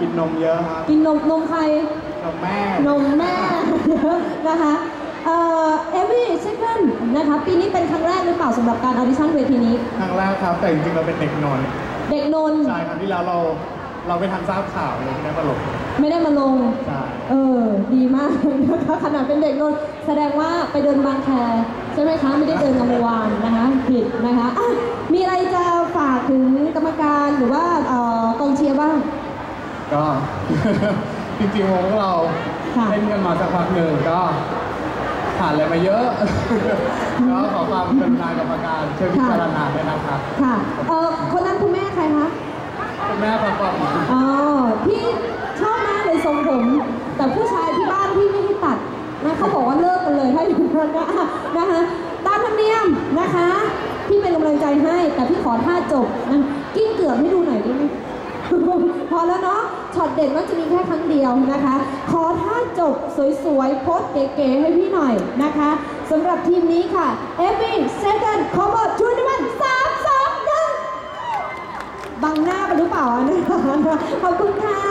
กินนมเยอะครับกินนมนมใคร นมแม่ นมแม่ นะคะเอ่อ F-vy Second นะคะ ปีนี้เป็นครั้งแรกหรือเปล่าสำหรับการ audition เวทีนี้ ครั้งแรกครับแต่จริงๆเราเป็นเด็กนอนเด็กนนท์ใช่ครับที่แล้วเราเราไปทันทราบข่าวเลยไม่ได้มาลงไม่ได้มาลง ใช่เออ ดีมากนะคะขนาดเป็นเด็กนนท์แสดงว่าไปเดินบางแคใช่ไหมคะ ไม่ได้เดินงามวานนะคะ ผิดนะคะอะมีอะไรจะฝากถึงกรรมการ บ้าง ก็ จริงๆวงพวกเราค่ะ เล่นกันมาสักพักหนึ่งก็ผ่านอะไรมาเยอะ ก็ขอความกรุณากรรมการช่วยพิจารณาด้วยนะครับค่ะเออคนนั้นคุณแม่ใครคะคุณแม่ประกอบอ๋อพี่ชอบมากเลยทรงผม แต่ผู้ชายที่บ้านพี่ไม่ให้ตัดนะเขาบอกว่าเลิกกันเลยถ้าอยู่นั้นนะนะคะตามธรรมเนียมนะคะพี่เป็นกำลังใจให้ แต่พี่ขอท่าจบนะกิ้งเกือบให้ดูหน่อยได้ไหมพอ แล้วเนาะช็อตเด่นว่าจะมีแค่ครั้งเดียวนะคะ ขอท่าจบสวยๆโพสเก๋ๆให้พี่หน่อยนะคะสำหรับทีมนี้ค่ะ every second cover ช่วยด้วยมันสามสองหนึ่งบังหน้าไปหรือเปล่านนี้ขอบคุณค่ะ